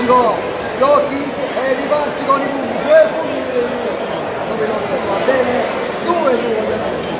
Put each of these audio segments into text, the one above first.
dico giochi e riparti con i punti, tre punti, va bene? Due li vogliamo.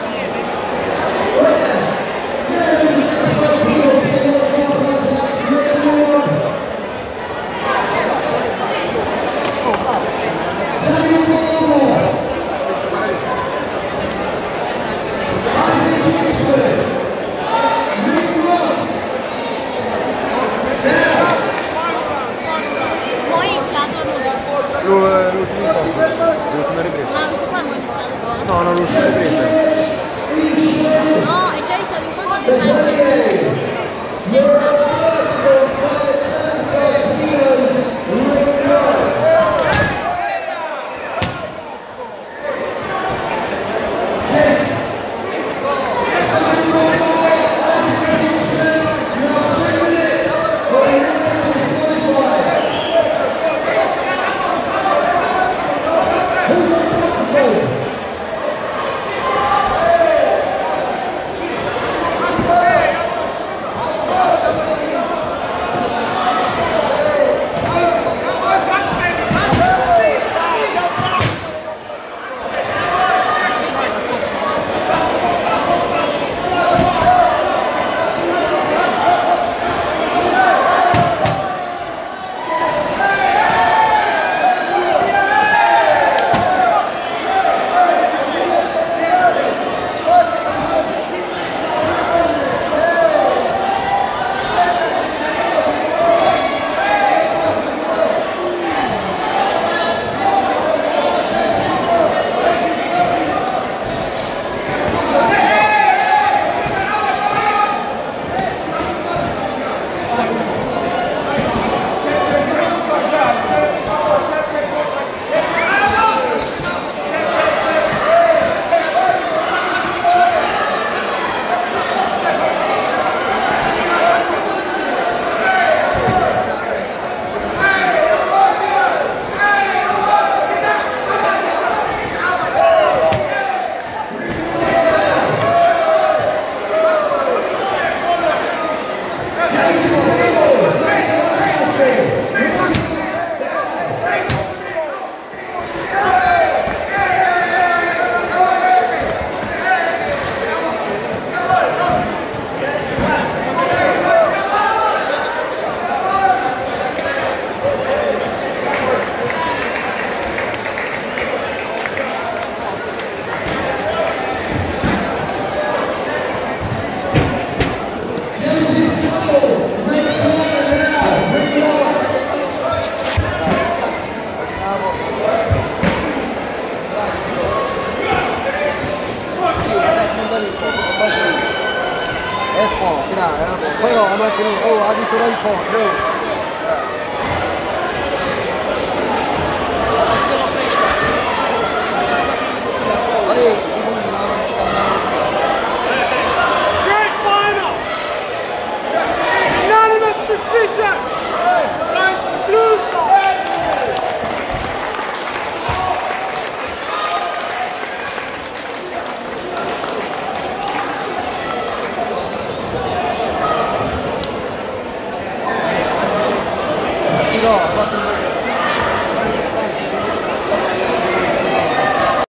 Who's È forte, dai, però la macchina, oh, addirittura il po', no.